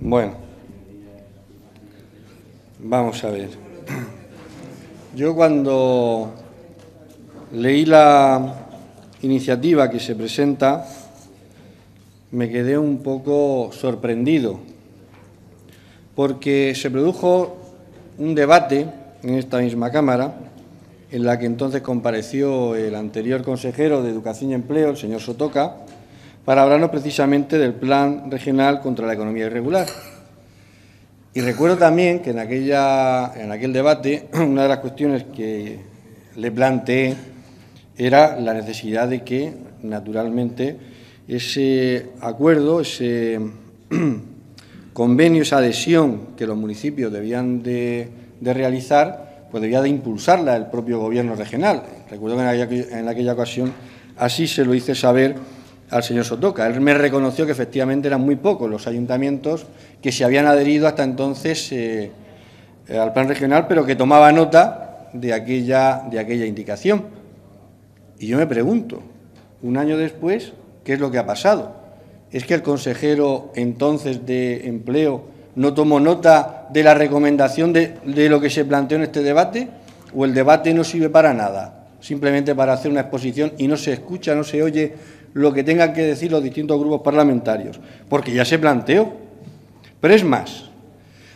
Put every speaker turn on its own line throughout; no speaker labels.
Bueno, vamos a ver. Yo cuando leí la iniciativa que se presenta me quedé un poco sorprendido porque se produjo un debate en esta misma Cámara en la que entonces compareció el anterior consejero de Educación y Empleo, el señor Sotoca, para hablarnos precisamente del Plan Regional contra la Economía Irregular. Y recuerdo también que en, aquella, en aquel debate una de las cuestiones que le planteé era la necesidad de que, naturalmente, ese acuerdo, ese convenio, esa adhesión que los municipios debían de, realizar, pues debía de impulsarla el propio Gobierno regional. Recuerdo que en aquella ocasión así se lo hice saber al señor Sotoca. Él me reconoció que efectivamente eran muy pocos los ayuntamientos que se habían adherido hasta entonces eh, al plan regional, pero que tomaba nota de aquella, de aquella indicación. Y yo me pregunto, un año después, ¿qué es lo que ha pasado? ¿Es que el consejero entonces de empleo no tomó nota de la recomendación de, de lo que se planteó en este debate? ¿O el debate no sirve para nada? Simplemente para hacer una exposición y no se escucha, no se oye lo que tengan que decir los distintos grupos parlamentarios, porque ya se planteó. Pero es más,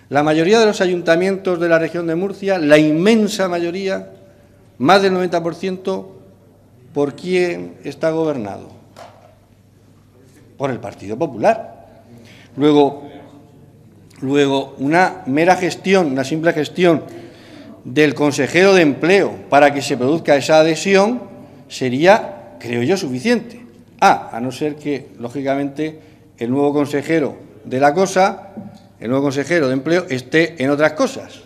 la mayoría de los ayuntamientos de la región de Murcia, la inmensa mayoría, más del 90%, ¿por quién está gobernado? Por el Partido Popular. Luego, luego una mera gestión, una simple gestión del consejero de empleo para que se produzca esa adhesión sería, creo yo, suficiente. Ah, a no ser que, lógicamente, el nuevo consejero de la cosa, el nuevo consejero de empleo, esté en otras cosas,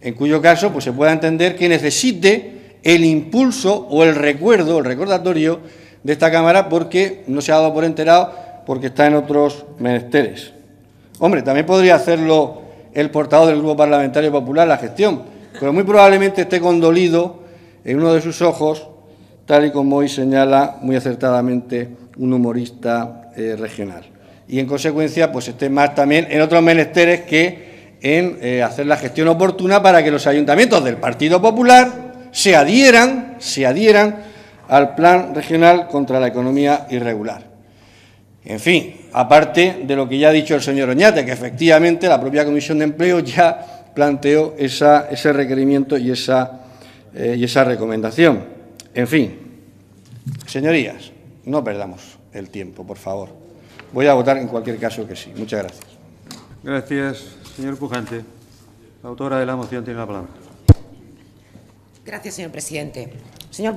en cuyo caso pues, se pueda entender que necesite el impulso o el recuerdo, el recordatorio de esta Cámara porque no se ha dado por enterado porque está en otros menesteres. Hombre, también podría hacerlo el portavoz del Grupo Parlamentario Popular, la gestión, pero muy probablemente esté condolido en uno de sus ojos tal y como hoy señala muy acertadamente un humorista eh, regional. Y en consecuencia, pues esté más también en otros menesteres que en eh, hacer la gestión oportuna para que los ayuntamientos del Partido Popular se adhieran, se adhieran al plan regional contra la economía irregular. En fin, aparte de lo que ya ha dicho el señor Oñate, que efectivamente la propia Comisión de Empleo ya planteó ese requerimiento y esa, eh, y esa recomendación. En fin, señorías, no perdamos el tiempo, por favor. Voy a votar en cualquier caso que sí. Muchas gracias.
Gracias, señor Pujante. La autora de la moción tiene la palabra.
Gracias, señor presidente. Señor